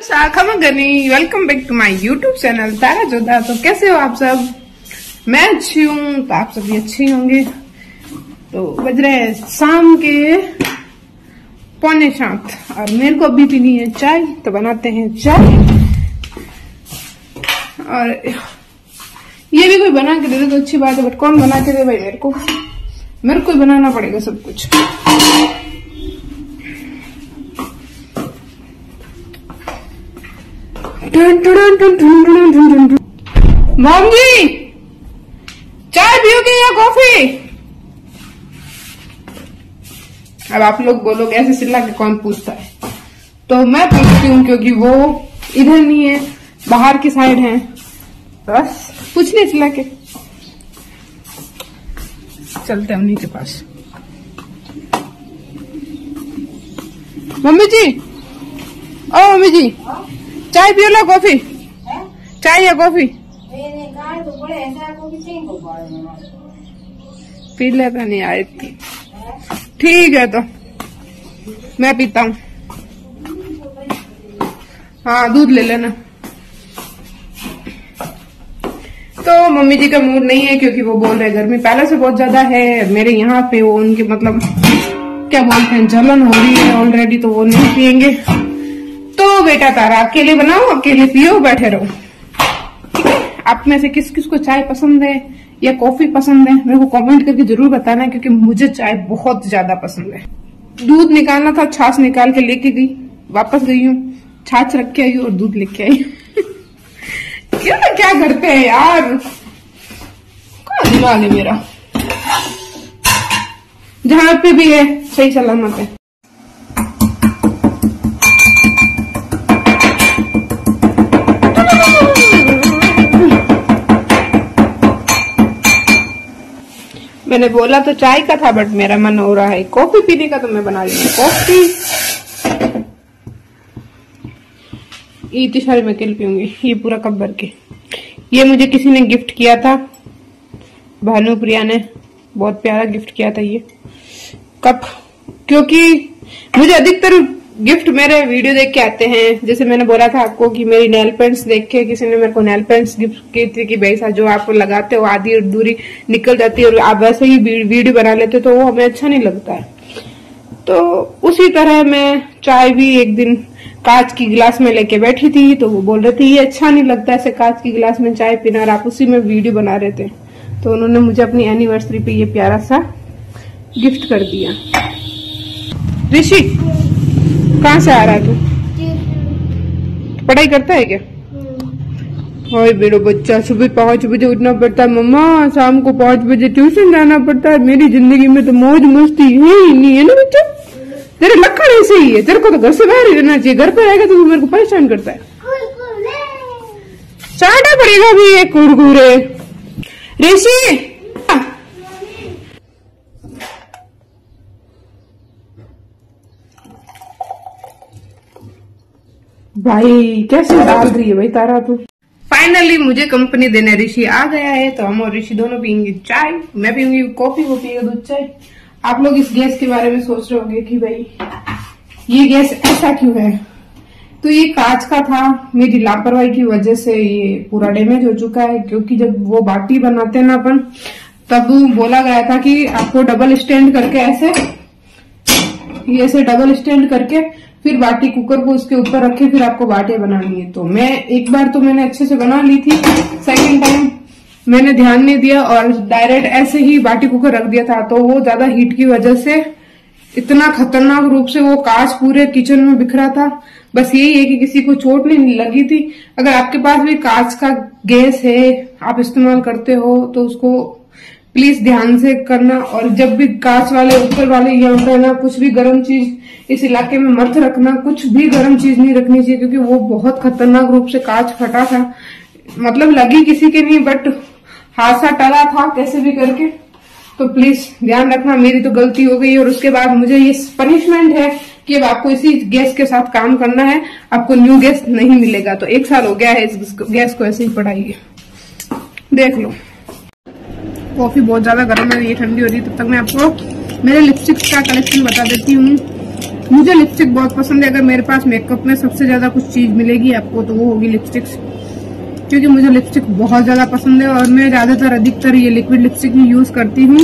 Welcome back to my YouTube channel Tara Jodha तो कैसे हो आप सब? मैं अच्छी हूँ तो आप सभी अच्छे होंगे। तो बज रहे शाम के पौने सात, और मेरे को अभी पीनी है चाय तो बनाते हैं चाय। और ये भी कोई बना के दे दे तो अच्छी बात है बट कौन बना के दे भाई मेरे को? मेरे को बनाना पड़ेगा सब कुछ। मॉम जी चाय पियोगे या कॉफ़ी? अब आप लोग बोलोगे, ऐसे चिल्ला के कौन पूछता है? तो मैं पूछती हूँ, क्योंकि वो इधर नहीं है, बाहर की साइड है। बस पूछ नहीं चिल्ला के। चलते हैं उन्हीं के पास। मम्मी जी ओ मम्मी जी। चाय पियो लो कॉफ़ी चाय या कॉफ़ी? पी लेता नहीं आए ठीक है तो मैं पीता हूँ? हाँ दूध ले लेना तो मम्मी जी का मूड नहीं है क्योंकि वो बोल रहे गर्मी पहले से बहुत ज़्यादा है मेरे यहाँ पे वो उनके मतलब क्या बोलते हैं जलन हो रही है ऑलरेडी तो वो नहीं पियेंगे। तो बेटा तारा, अकेले बनाओ, अकेले पियो, बैठे रहो। ठीक है? आप में से किस किस को चाय पसंद है? या कॉफ़ी पसंद है? मेरे को कमेंट करके ज़रूर बताना, क्योंकि मुझे चाय बहुत ज़्यादा पसंद है। दूध निकालना था, छाछ निकाल के लेके गई। वापस गई हूँ। छाछ रख के आई और दूध लेके आई क्या क्या करते हैं यार? दिमाग है मेरा। जहाँ पे भी है, सही सलामत है। मैंने बोला तो चाय का था बट मेरा मन हो रहा है। कॉफ़ी पीने का तो मैं बना रही हूँ। कॉफ़ी। इतनी सारी मैं अकेले पीऊँगी, ये पूरा कप भर के। ये मुझे किसी ने गिफ्ट किया था। भानु प्रिया ने बहुत प्यारा गिफ्ट किया था ये। कप। क्योंकि मुझे अधिकतर गिफ्ट मेरे वीडियो देख के आते हैं। जैसे मैंने बोला था आपको कि मेरी नेल पेंट्स देख के किसी ने मेरे को नेल पेंट्स गिफ्ट की थी कि भाई जो आप लगाते हो, आधी दूरी निकल जाती है और आप वैसे ही वीडियो बना लेते तो वो हमें अच्छा नहीं लगता है। तो उसी तरह मैं चाय भी एक दिन कांच की गिलास में लेके बैठी थी तो वो बोल रहे थे, ये अच्छा नहीं लगता ऐसे कांच की गिलास में चाय पीना और आप उसी में वीडियो बना रहे थे। तो उन्होंने मुझे अपनी एनिवर्सरी पे ये प्यारा सा गिफ्ट कर दिया। ऋषि कहाँ से आ रहा है तू? पढ़ाई करता है क्या? हाय मेरा बच्चा सुबह पाँच बजे उठना पड़ता है। मम्मा शाम को पाँच बजे ट्यूशन जाना पड़ता है। मेरी ज़िंदगी में तो मौज मस्ती है ही नहीं है ना बच्चा? तेरे लक्षण ऐसे ही है। तेरे को तो घर से बाहर ही रहना चाहिए। घर पर आएगा तो तू मेरे को परेशान करता है। चाटा पड़ेगा भी ये कुरकुरे। ऋषि भाई कैसे डाल रही है भाई तारा तू? फाइनली मुझे कंपनी देने ऋषि आ गया है तो हम और ऋषि दोनों पियेंगे चाय मैं पीऊँगी कॉफ़ी वो पिएगा दूध चाय। आप लोग इस गैस के बारे में सोच रहे होंगे कि भाई ये गैस ऐसा क्यों है? तो ये कांच का था मेरी लापरवाही की वजह से ये पूरा डैमेज हो चुका है क्योंकि जब वो बाटी बनाते हैं ना अपन तब बोला गया था कि आपको डबल स्टैंड करके ऐसे ये ऐसे डबल स्टैंड करके फिर बाटी कुकर को उसके ऊपर रखे, फिर आपको बाटियाँ बनानी है। तो मैं एक बार तो मैंने अच्छे से बना ली थी सेकेंड टाइम मैंने ध्यान नहीं दिया और डायरेक्ट ऐसे ही बाटी कुकर रख दिया था। तो वो ज़्यादा हीट की वजह से इतना खतरनाक रूप से वो कांच पूरे किचन में बिखरा था। बस यही है कि किसी को चोट नहीं लगी थी। अगर आपके पास भी कांच का गैस है, आप इस्तेमाल करते हो तो उसको प्लीज़ ध्यान से करना और जब भी कांच वाले, ऊपर वाले यहाँ पे ना कुछ भी गर्म चीज़ इस इलाके में मत रखना, कुछ भी गर्म चीज़ नहीं रखनी चाहिए, क्योंकि वो बहुत खतरनाक रूप से कांच फटा था। मतलब लगी किसी के नहीं बट हादसा टला था, कैसे भी करके। तो प्लीज़ ध्यान रखना, मेरी तो गलती हो गई और उसके बाद मुझे ये पनिशमेंट है कि अब आपको इसी गैस के साथ काम करना है, आपको न्यू गैस नहीं मिलेगा। तो एक साल हो गया है इस गैस को ऐसे ही पढ़ाइए देख लो। कॉफ़ी बहुत ज़्यादा गर्म है, ये ठंडी हो रही है, तब तक मैं आपको मेरे लिपस्टिक्स का कलेक्शन बता देती हूँ। मुझे लिपस्टिक बहुत पसंद है, अगर मेरे पास मेकअप में सबसे ज़्यादा कुछ चीज़ मिलेगी आपको तो वो होगी लिपस्टिक्स क्योंकि मुझे लिपस्टिक बहुत ज़्यादा पसंद है, और मैं ज़्यादातर अधिकतर ये लिक्विड लिपस्टिक ही यूज़ करती हूँ।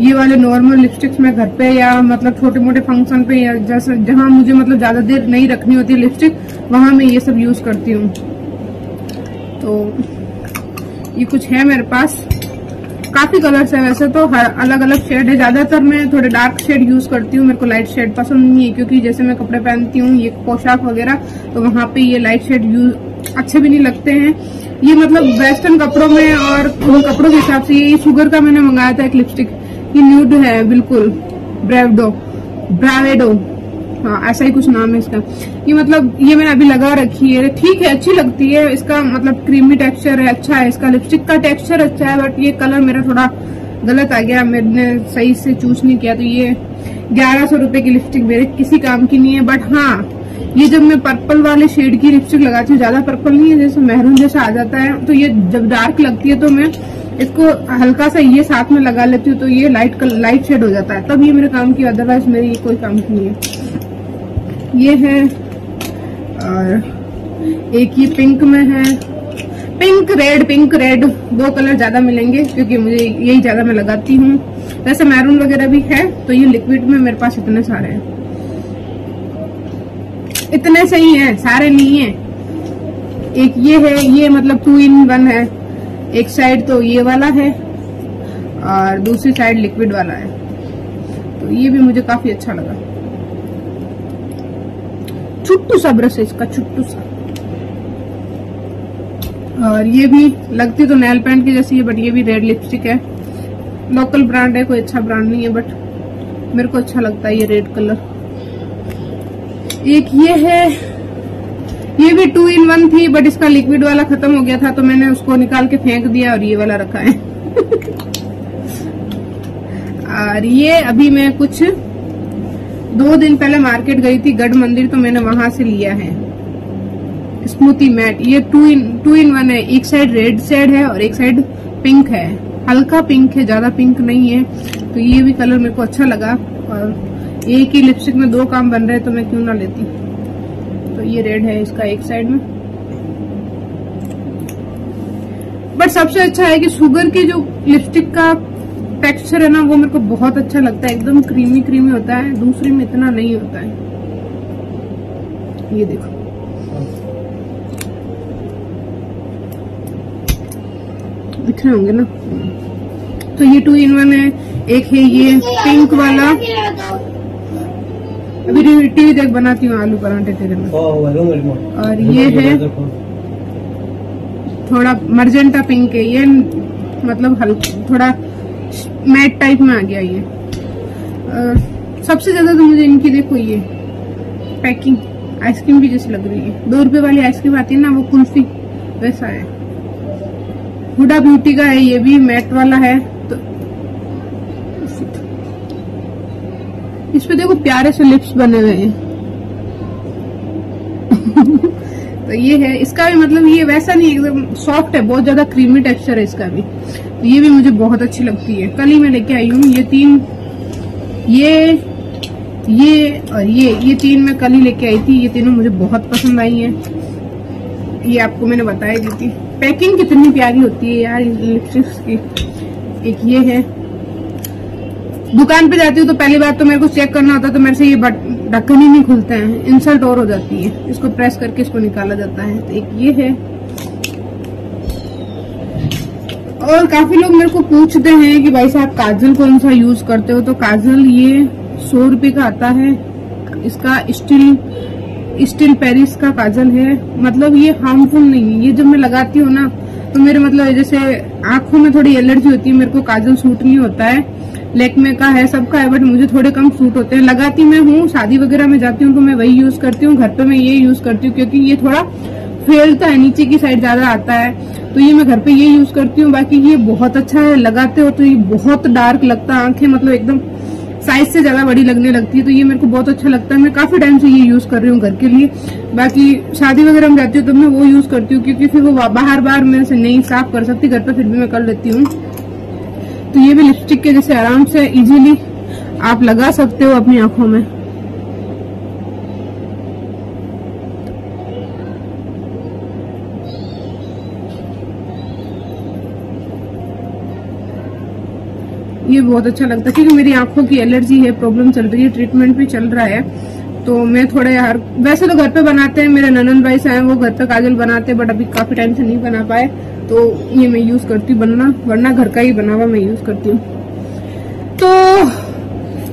ये वाले नॉर्मल लिपस्टिक्स मैं घर पे या मतलब छोटे मोटे फ़ंक्शन पे या जैसे, जहाँ मुझे मतलब ज़्यादा देर नहीं रखनी होती लिपस्टिक वहाँ मैं ये सब यूज़ करती हूँ। तो ये कुछ है मेरे पास। काफ़ी कलर्स है वैसे तो हर अलग अलग शेड है। ज़्यादातर मैं थोड़े डार्क शेड यूज़ करती हूँ, मेरे को लाइट शेड पसंद नहीं है, क्योंकि जैसे मैं कपड़े पहनती हूँ, ये पोशाक वगैरह तो वहाँ पे ये लाइट शेड यूज़ अच्छे भी नहीं लगते हैं। ये मतलब वेस्टर्न कपड़ों में और कपड़ों के हिसाब से ये शुगर का मैंने मंगाया था एक लिपस्टिक ये न्यूड है, बिल्कुल। ब्रेवडो ब्रावेडो हाँ ऐसा ही कुछ नाम है इसका। ये मतलब ये मैंने अभी लगा रखी है। ठीक है, अच्छी लगती है। इसका मतलब क्रीमी टेक्सचर है अच्छा है। इसका लिपस्टिक का टेक्सचर अच्छा है बट ये कलर मेरा थोड़ा गलत आ गया। मैंने सही से चूज़ नहीं किया। तो ये ग्यारह सौ रुपये की लिपस्टिक मेरे किसी काम की नहीं है। बट हाँ ये जब मैं पर्पल वाले शेड की लिपस्टिक लगाती हूँ, ज़्यादा पर्पल नहीं है, जैसे मेहरून जैसा आ जाता है। तो ये जब डार्क लगती है तो मैं इसको हल्का सा ये साथ में लगा लेती हूँ तो ये लाइट लाइट शेड हो जाता है। तब ये मेरे काम की अदरवाइज़ मेरी कोई काम की नहीं है। ये है, और एक ये पिंक में है। पिंक रेड पिंक रेड दो कलर ज़्यादा मिलेंगे, क्योंकि मुझे यही ज़्यादा मैं लगाती हूँ। वैसे मैरून वगैरह भी है तो ये लिक्विड में मेरे पास इतने सारे हैं। इतने सही है, सारे नहीं है। एक ये है, ये मतलब टू इन वन है। एक साइड तो ये वाला है, और दूसरी साइड लिक्विड वाला है। तो ये भी मुझे काफ़ी अच्छा लगा। छुट्टू सा ब्रश है इसका, छुट्टू सा। और ये भी लगती तो नेल पेंट की जैसी है बट ये भी रेड लिपस्टिक है। लोकल ब्रांड है, कोई अच्छा ब्रांड नहीं है बट मेरे को अच्छा लगता है ये रेड कलर एक ये है, ये भी टू इन वन थी बट इसका लिक्विड वाला खत्म हो गया था तो मैंने उसको निकाल के फेंक दिया और ये वाला रखा है। और ये अभी मैं कुछ दो दिन पहले मार्केट गई थी, गढ़ मंदिर तो मैंने वहाँ से लिया है। स्मूथी मैट, ये two in two in one है। एक साइड रेड साइड है और एक साइड पिंक है। हल्का पिंक है, ज़्यादा पिंक नहीं है। तो ये भी कलर मेरे को अच्छा लगा। और एक ही लिपस्टिक में दो काम बन रहे तो मैं क्यों ना लेती? तो ये रेड है इसका एक साइड में। बट सबसे अच्छा है कि शुगर की जो लिपस्टिक का टेक्सचर है ना वो मेरे को बहुत अच्छा लगता है। एकदम क्रीमी क्रीमी होता है। दूसरे में इतना नहीं होता है। ये देखो। दिख रहे होंगे ना। तो ये टू इन वन है। एक है ये पिंक वाला। अभी टीवी देख बनाती हूँ आलू परांठे तेरे में। और ये है थोड़ा मर्जेंटा पिंक है। ये मतलब हल्का थोड़ा मैट टाइप में आ गया ये। सबसे ज़्यादा तो मुझे इनकी देखो ये पैकिंग, आइसक्रीम की जैसी लग रही है। दो रुपए वाली आइसक्रीम आती है ना, वो कुल्फी, वैसा है। हुडा ब्यूटी का है, ये भी मैट वाला है तो इस पे देखो प्यारे से लिप्स बने हुए हैं। तो ये है, इसका भी मतलब ये वैसा नहीं, एकदम सॉफ्ट है, बहुत ज़्यादा क्रीमी टेक्सचर है इसका भी। तो ये भी मुझे बहुत अच्छी लगती है। कल ही मैं लेके आई हूँ। ये तीन, ये ये और ये ये तीन मैं कल ही लेके आई थी। ये तीनों मुझे बहुत पसंद आई है। ये आपको मैंने बताया दी थी। पैकिंग कितनी प्यारी होती है यार लिपस्टिक्स की। एक ये है। दुकान पे जाती हूँ तो पहली बार तो मेरे को चेक करना होता है तो मेरे से ये ढक्कन ही नहीं खुलते हैं। इंसल्ट और हो जाती है। इसको प्रेस करके इसको निकाला जाता है। तो एक ये है। और काफ़ी लोग मेरे को पूछते हैं कि भाई साहब, काजल कौन सा यूज़ करते हो? तो काजल ये सौ रुपए का आता है। इसका स्टील स्टील पेरिस का काजल है। मतलब ये हार्मफुल नहीं है। ये जब मैं लगाती हूँ ना तो मेरे मतलब जैसे आँखों में थोड़ी एलर्जी होती है, मेरे को काजल सूट नहीं होता है। लेकमे का है सबका है बट मुझे थोड़े कम सूट होते हैं। लगाती मैं हूँ, शादी वगैरह में जाती हूँ तो मैं वही यूज़ करती हूँ। घर पे मैं ये यूज़ करती हूँ, क्योंकि ये थोड़ा फैलता है, नीचे की साइड ज़्यादा आता है। तो ये मैं घर पे ये यूज़ करती हूँ। बाकी ये बहुत अच्छा है, लगाते हो तो ये बहुत डार्क लगता है आँखें मतलब एकदम साइज़ से ज़्यादा बड़ी लगने लगती है। तो ये मेरे को बहुत अच्छा लगता है। मैं काफ़ी टाइम से ये यूज़ कर रही हूँ घर के लिए। बाकी शादी वगैरह में जाती हूँ तो मैं वो यूज़ करती हूँ, क्योंकि फिर वो बाहर बाहर मैं से नहीं साफ़ कर सकती, घर पर फिर भी मैं कर लेती हूँ। तो ये भी लिपस्टिक के जैसे आराम से इजीली आप लगा सकते हो अपनी आँखों में। ये बहुत अच्छा लगता है क्योंकि मेरी आँखों की एलर्जी है, प्रॉब्लम चल रही है, ट्रीटमेंट भी चल रहा है। तो मैं थोड़ा यार, वैसे तो घर पे बनाते हैं, मेरे ननन भाई से वो घर पे काजल बनाते हैं बट अभी काफ़ी टाइम से नहीं बना पाए। तो ये मैं यूज़ करती हूँ, बनना, वरना घर का ही बना हुआ मैं यूज़ करती हूँ। तो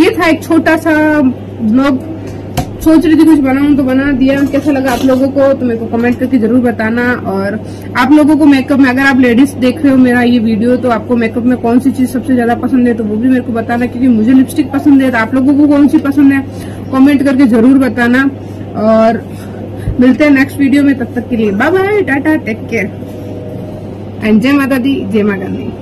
ये था एक छोटा सा ब्लॉग सोच रही थी कुछ बनाऊँ तो बना दिया। कैसा लगा आप लोगों को? तो मेरे को कमेंट करके ज़रूर बताना। और आप लोगों को मेकअप में, अगर आप लेडीज़ देख रहे हो मेरा ये वीडियो तो आपको मेकअप में कौन सी चीज़ सबसे ज़्यादा पसंद है तो वो भी मेरे को बताना, क्योंकि मुझे लिपस्टिक पसंद है तो आप लोगों को कौन सी पसंद है कॉमेंट करके ज़रूर बताना। और मिलते हैं नेक्स्ट वीडियो में, तब तक के लिए bye bye tata take care and जय माता दी, जय माता दी।